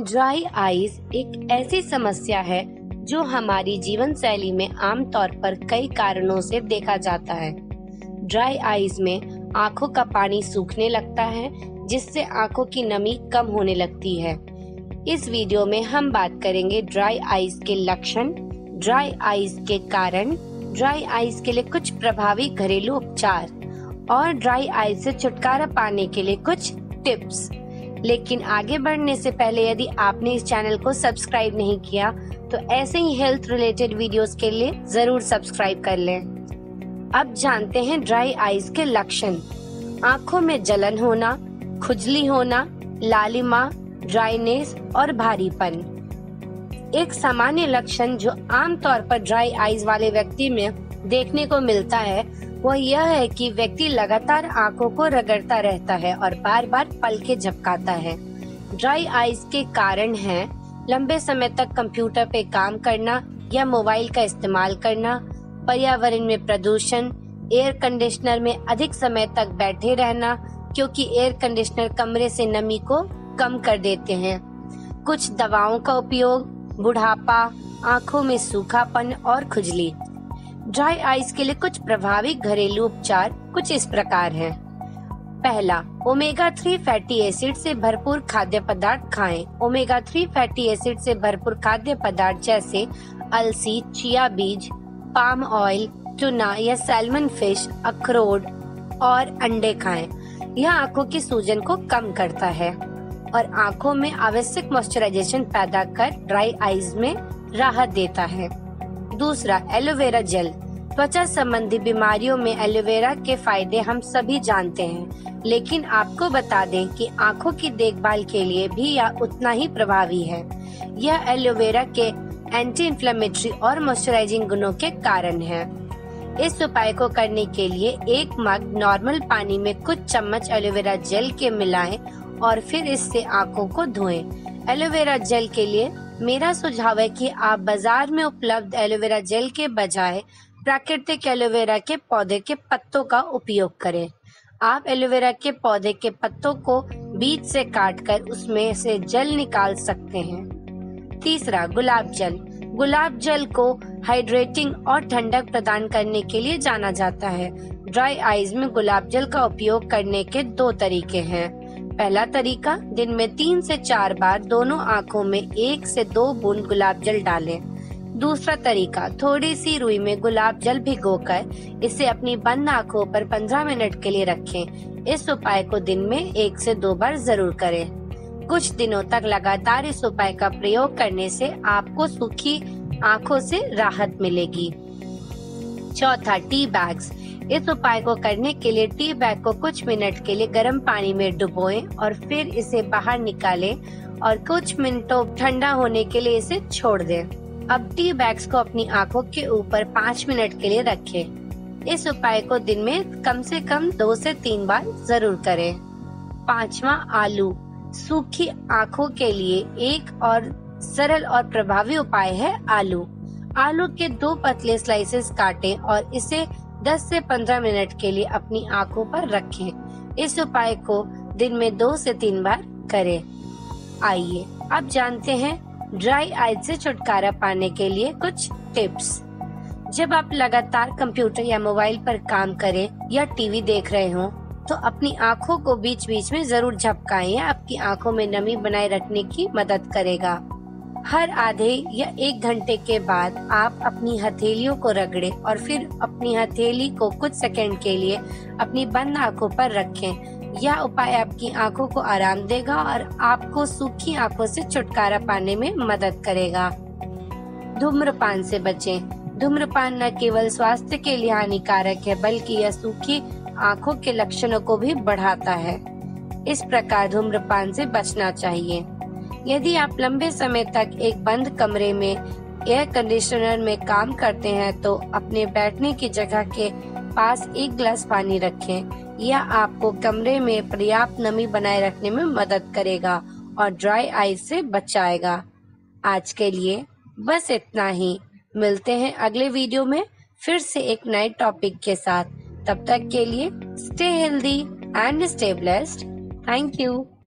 Dry eyes एक ऐसी समस्या है जो हमारी जीवन शैली में आमतौर पर कई कारणों से देखा जाता है। ड्राई आईज में आँखों का पानी सूखने लगता है, जिससे आँखों की नमी कम होने लगती है। इस वीडियो में हम बात करेंगे ड्राई आईज के लक्षण ड्राई आईज के कारण ड्राई आईज के लिए कुछ प्रभावी घरेलू उपचार, और ड्राई आईज से छुटकारा पाने के लिए कुछ टिप्स लेकिन आगे बढ़ने से पहले यदि आपने इस चैनल को सब्सक्राइब नहीं किया तो ऐसे ही हेल्थ रिलेटेड वीडियोस के लिए ज़रूर सब्सक्राइब कर लें। अब जानते हैं ड्राई आईज के लक्षण आँखों में जलन होना, खुजली होना, लालिमा ड्राइनेस और भारीपन एक सामान्य लक्षण जो आमतौर पर ड्राई आईज वाले व्यक्ति में देखने को मिलता है वो यह है कि व्यक्ति लगातार आँखों को रगड़ता रहता है और बार बार पल के झपकाता है। ड्राई आईज के कारण है लंबे समय तक कंप्यूटर पे काम करना या मोबाइल का इस्तेमाल करना, पर्यावरण में प्रदूषण, एयर कंडीशनर में अधिक समय तक बैठे रहना, क्योंकि एयर कंडीशनर कमरे से नमी को कम कर देते हैं। कुछ दवाओं का उपयोग, बुढ़ापा, आँखों में सूखापन और खुजली। ड्राई आइज़ के लिए कुछ प्रभावी घरेलू उपचार कुछ इस प्रकार हैं। पहला ओमेगा थ्री फैटी एसिड से भरपूर खाद्य पदार्थ खाएँ। ओमेगा थ्री फैटी एसिड से भरपूर खाद्य पदार्थ जैसे अलसी, चिया बीज पाम ऑयल टूना या सैलमन फ़िश अखरोट और अंडे खाएँ। यह आँखों की सूजन को कम करता है और आँखों में आवश्यक मॉइस्चराइजेशन पैदा कर ड्राई आईज में राहत देता है दूसरा एलोवेरा जेल। त्वचा संबंधी बीमारियों में एलोवेरा के फ़ायदे हम सभी जानते हैं, लेकिन आपको बता दें कि आँखों की देखभाल के लिए भी यह उतना ही प्रभावी है। यह एलोवेरा के एंटी इंफ्लेमेटरी और मॉइस्चराइजिंग गुणों के कारण है। इस उपाय को करने के लिए एक मग नॉर्मल पानी में कुछ चम्मच एलोवेरा जेल के मिलाएँ और फिर इससे आँखों को धोएँ। एलोवेरा जेल के लिए मेरा सुझाव है कि आप बाज़ार में उपलब्ध एलोवेरा जेल के बजाय प्राकृतिक एलोवेरा के पौधे के पत्तों का उपयोग करें। आप एलोवेरा के पौधे के पत्तों को बीज से काटकर उसमें से जल निकाल सकते हैं। तीसरा, गुलाब जल। गुलाब जल को हाइड्रेटिंग और ठंडक प्रदान करने के लिए जाना जाता है। ड्राई आईज में गुलाब जल का उपयोग करने के दो तरीके हैं। पहला तरीका, दिन में तीन से चार बार दोनों आँखों में एक से दो बूंद गुलाब जल डालें। दूसरा तरीका, थोड़ी सी रुई में गुलाब जल भिगोकर इसे अपनी बंद आँखों पर 15 मिनट के लिए रखें। इस उपाय को दिन में एक से दो बार ज़रूर करें। कुछ दिनों तक लगातार इस उपाय का प्रयोग करने से आपको सूखी आँखों से राहत मिलेगी चौथा, टी बैग्स इस उपाय को करने के लिए टी बैग को कुछ मिनट के लिए गर्म पानी में डुबोएँ और फिर इसे बाहर निकालें और कुछ मिनटों ठंडा होने के लिए इसे छोड़ दें। अब टी बैग्स को अपनी आँखों के ऊपर पाँच मिनट के लिए रखें। इस उपाय को दिन में कम से कम दो से तीन बार ज़रूर करें। पांचवा आलू, सूखी आँखों के लिए एक और सरल और प्रभावी उपाय है आलू आलू के दो पतले स्लाइसेस काटें और इसे 10 से 15 मिनट के लिए अपनी आँखों पर रखें। इस उपाय को दिन में दो से तीन बार करें। आइए, अब जानते हैं ड्राई आइज़ से छुटकारा पाने के लिए कुछ टिप्स जब आप लगातार कंप्यूटर या मोबाइल पर काम करें या टीवी देख रहे हो तो अपनी आँखों को बीच बीच में ज़रूर झपकाएँ आपकी आँखों में नमी बनाए रखने की मदद करेगा हर आधे या एक घंटे के बाद आप अपनी हथेलियों को रगड़े और फिर अपनी हथेली को कुछ सेकंड के लिए अपनी बंद आँखों पर रखें। यह उपाय आपकी आँखों को आराम देगा और आपको सूखी आँखों से छुटकारा पाने में मदद करेगा। धूम्रपान से बचें। धूम्रपान न केवल स्वास्थ्य के लिए हानिकारक है, बल्कि यह सूखी आँखों के लक्षणों को भी बढ़ाता है। इस प्रकार धूम्रपान से बचना चाहिए। यदि आप लंबे समय तक एक बंद कमरे में एयर कंडीशनर में काम करते हैं तो अपने बैठने की जगह के पास एक गिलास पानी रखें। यह आपको कमरे में पर्याप्त नमी बनाए रखने में मदद करेगा और ड्राई आइज़ से बचाएगा। आज के लिए बस इतना ही। मिलते हैं अगले वीडियो में फिर से एक नए टॉपिक के साथ। तब तक के लिए stay healthy and stay blessed thank you